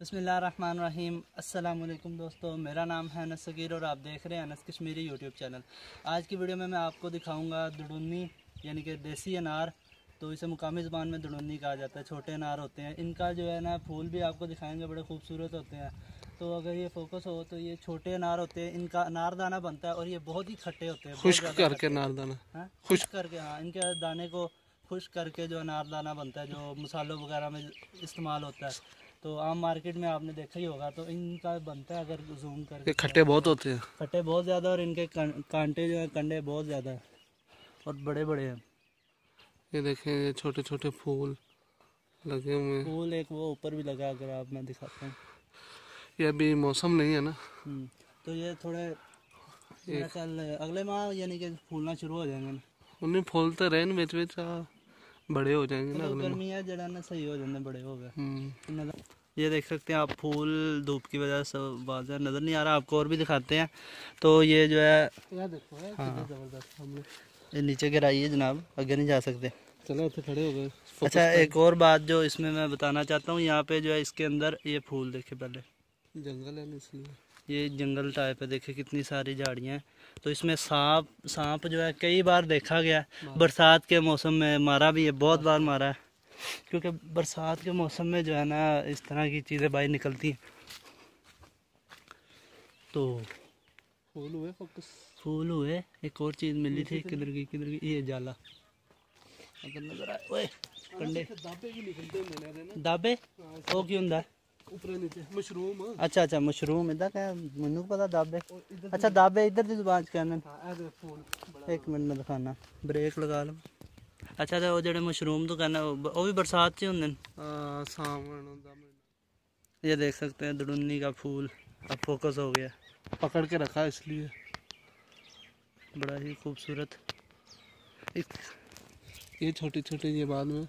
बसमीम अल्लाम दोस्तों मेरा नाम है अनस सगीर और आप देख रहे हैं अनस कश्मीरी यूट्यूब चैनल। आज की वीडियो में मैं आपको दिखाऊँगा दुडुन्नी यानी कि देसी अनार। तो इसे मुकामी ज़बान में दुडुन्नी कहा जाता है छोटे अनार होते हैं। इनका जो है ना फूल भी आपको दिखाएँगे बड़े खूबसूरत होते हैं। तो अगर ये फोकस हो तो ये छोटे अनार होते हैं। इनका अनारदाना बनता है और ये बहुत ही खट्टे होते हैं खुश्क करके अनारदाना। हाँ? खुश्क करके हाँ इनके दाने को खुश करके जो अनारदाना बनता है जो मसालों वगैरह में इस्तेमाल होता है। तो आम मार्केट में आपने देखा ही होगा तो इनका बनता है अगर जूम कर खट्टे बहुत होते हैं। खट्टे बहुत ज़्यादा और इनके कांटे जो है कंडे बहुत ज़्यादा है और बड़े बड़े हैं। ये देखें ये छोटे छोटे फूल लगे हुए हैं। फूल एक वो ऊपर भी लगा अगर आप मैं दिखाता हूँ। ये अभी मौसम नहीं है ना? हम्म, तो ये थोड़े अगले माह यानी कि फूलना शुरू हो जाएँगे उन्हें फूलते रहे बेच बेच बड़े हो जाएँगे ना गर्मी है जड़ा ना सही हो जाते बड़े हो गए। हम्म। ये देख सकते हैं आप फूल धूप की वजह से बाज़ार नज़र नहीं आ रहा आपको और भी दिखाते हैं। तो ये जो है हाँ। ये नीचे गिराई है जनाब आगे नहीं जा सकते। चलो तो खड़े हो गए। अच्छा एक और बात जो इसमें मैं बताना चाहता हूँ यहाँ पे जो है इसके अंदर ये फूल देखे पहले। जंगल है इसलिए। ये जंगल टाइप है देखे कितनी सारी झाड़ियाँ हैं। तो इसमें सांप सांप जो है कई बार देखा गया है। बरसात के मौसम में मारा भी है बहुत बार मारा है। क्योंकि बरसात के मौसम में जो है ना इस तरह की चीज़ें बाहर निकलती हैं। तो फूल हुए फोकस फूल हुए एक और चीज़ मिली थी किधर की किधर की? ये जाला। अगर नज़र आए ओए कंडे। दाबे वो क्यों मशरूम अच्छा अच्छा मशरूम इधर क्या मैनू पता दाबे अच्छा दाबे इधर की ज़ुबान कहने एक मिनट में दिखाना ब्रेक लगा लो अच्छा तो जो मशरूम तो कहना वो भी बरसात च होंगे ये देख सकते हैं दड़ुन्नी का फूल अब फोकस हो गया पकड़ के रखा इसलिए बड़ा ही खूबसूरत ये छोटे छोटे ये बाद में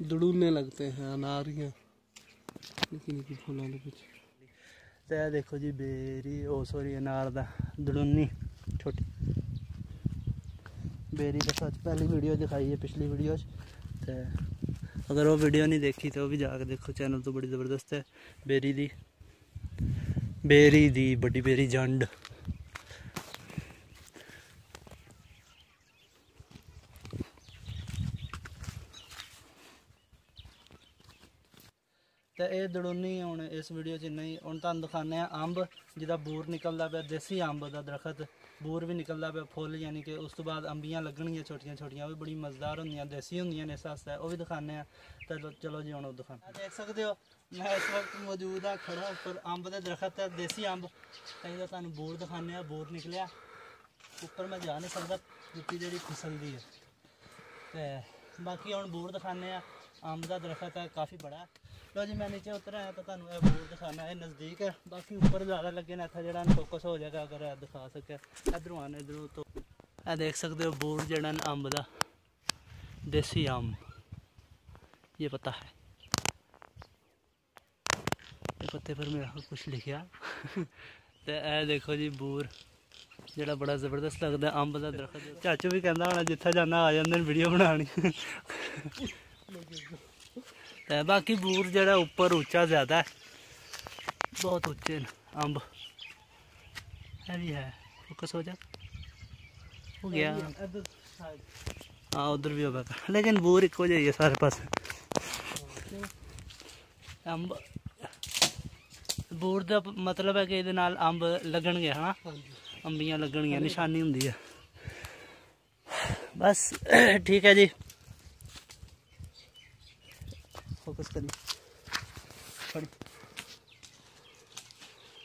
दुड़ूने लगते हैं अनारियाँ निक्की निक्की फुल्लां दे बिच ते देखो जी बेरी ओ सॉरी अनार दा दड़ुन्नी छोटी बेरी तो सच पहली वीडियो दिखाई है पिछली वीडियो ते अगर वो वीडियो नहीं देखी तो भी जाकर देखो चैनल तो बड़ी ज़बरदस्त है बेरी दी बेरी दी बड़ी बेरी जंड ਤੇ ਇਹ ਦੜੂਨੀ ਹੁਣ ਇਸ ਵੀਡੀਓ 'ਚ ਨਹੀਂ, ਹੁਣ ਤੁਹਾਨੂੰ ਦਿਖਾਉਂਦੇ ਆ ਅੰਬ, ਜਿਹਦਾ ਬੂਰ ਨਿਕਲਦਾ ਪਿਆ, ਦੇਸੀ ਅੰਬ ਦਾ ਦਰਖਤ। ਬੂਰ ਵੀ ਨਿਕਲਦਾ ਪਿਆ ਫੁੱਲ, ਯਾਨੀ ਕਿ ਉਸ ਤੋਂ ਬਾਅਦ ਅੰਬੀਆਂ ਲੱਗਣਗੀਆਂ ਛੋਟੀਆਂ ਛੋਟੀਆਂ, ਉਹ ਵੀ ਬੜੀ ਮਜ਼ੇਦਾਰ ਹੁੰਦੀਆਂ, ਦੇਸੀ ਹੁੰਦੀਆਂ ਨੇ ਇਸ ਵਾਸਤੇ, ਉਹ ਵੀ ਦਿਖਾਉਂਦੇ ਆ ਚਲੋ ਚਲੋ ਜੀ, ਹੁਣ ਉਹ ਦਿਖਾਣੇ ਦੇਖ ਸਕਦੇ ਹੋ, ਮੈਂ ਇਸ ਵਕਤ ਮੌਜੂਦ ਆ ਖੜਾ ਉੱਪਰ, ਅੰਬ ਦੇ ਦਰਖਤ ਹੈ, ਦੇਸੀ ਅੰਬ। ਇਹਦਾ ਤੁਹਾਨੂੰ ਬੂਰ ਦਿਖਾਉਂਦੇ ਆ ਬੂਰ ਨਿਕਲਿਆ। ਉੱਪਰ ਮੈਂ ਜਾ ਨਹੀਂ ਸਕਦਾ, ਜੁੱਤੀ ਜਿਹੜੀ ਫਿਸਲਦੀ ਹੈ। ਤੇ ਬਾਕੀ ਹੁਣ ਬੂਰ ਦਿਖਾਉਂਦੇ ਆ ਅੰਬ ਦਾ ਦਰਖਤ ਹੈ ਕਾਫੀ ਬੜਾ लो जी मैं नीचे उतर आया तो तुम बोर्ड दिखाना है नज़दीक है बाकी ऊपर ज़्यादा लगे ना इतना जरा फोकस हो जाएगा अगर दिखा सके इधरों आने इधरों तो यह देख सकते हो बोर्ड जड़ा अंब का देसी अंब ये पता है ये पत्ते पर मेरा कुछ लिखा तो यह देखो जी बूर जड़ा बड़ा जबरदस्त लगता है अंब का दरख्त चाचू भी कहना होना जिथे जाना आ जाते वीडियो बनानी तो बाकी बूर जरा ऊपर उच्चा ज़्यादा है बहुत उच्चे अंब है भी है फोकस हो जा हो गया हाँ उधर भी होगा लेकिन बूर एक हो जाइए सारे पास अंब बूर का मतलब है कि ये अंब लगन गए है अंबियाँ लगन गया निशानी होंगी है बस ठीक है जी फोकस करिए।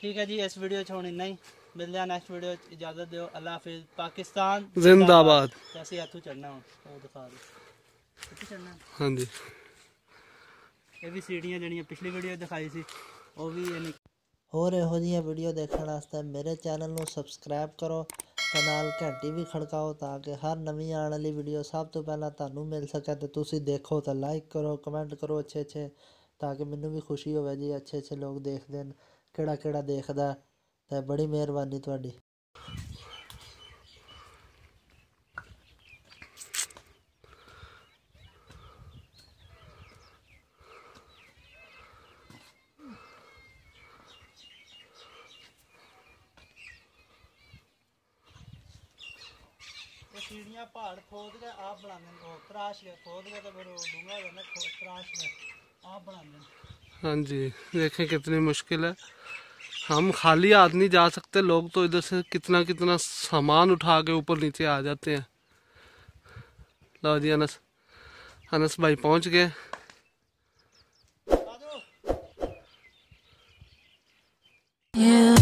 ठीक है जी इस वीडियो छोड़नी नहीं मिल जाए नेक्स्ट वीडियो इजाज़त दो अल्लाह हाफिज। पाकिस्तान। जिंदाबाद। जैसे हथू चढ़ना हूँ तो दिखा दो। चढ़ना? हाँ जी। ये भी सीढ़ियाँ जड़ियाँ पिछली वीडियो दिखाई थी वो भी होर यहोजी वीडियो देखने मेरे चैनल में सबसक्राइब करो। ਤੇ ਨਾਲ ਘੰਟੀ ਵੀ ਖੜਕਾਓ ਤਾਂ ਕਿ ਹਰ ਨਵੀਂ ਆਉਣ ਵਾਲੀ ਵੀਡੀਓ ਸਭ ਤੋਂ ਪਹਿਲਾਂ ਤੁਹਾਨੂੰ ਮਿਲ ਸਕੇ ਤੇ ਤੁਸੀਂ ਦੇਖੋ ਤਾਂ ਲਾਈਕ ਕਰੋ ਕਮੈਂਟ ਕਰੋ ਅੱਛੇ ਅੱਛੇ ਤਾਂ ਕਿ ਮੈਨੂੰ ਵੀ ਖੁਸ਼ੀ ਹੋਵੇ ਜੀ ਅੱਛੇ ਅੱਛੇ ਲੋਕ ਦੇਖਦੇ ਨੇ ਕਿਹੜਾ ਕਿਹੜਾ ਦੇਖਦਾ ਤੇ ਬੜੀ ਮਿਹਰਬਾਨੀ ਤੁਹਾਡੀ। सीढ़ियाँ पहाड़ खोद के आप बना बनाते तराश के खोद के तो फिर डूँगा हो जाता तराश के आप बना बनाते हाँ जी देखें कितनी मुश्किल है। हम खाली हाथ नहीं जा सकते लोग तो इधर से कितना कितना सामान उठा के ऊपर नीचे आ जाते हैं। लो जी अनस अनस भाई पहुँच गए। Yeah.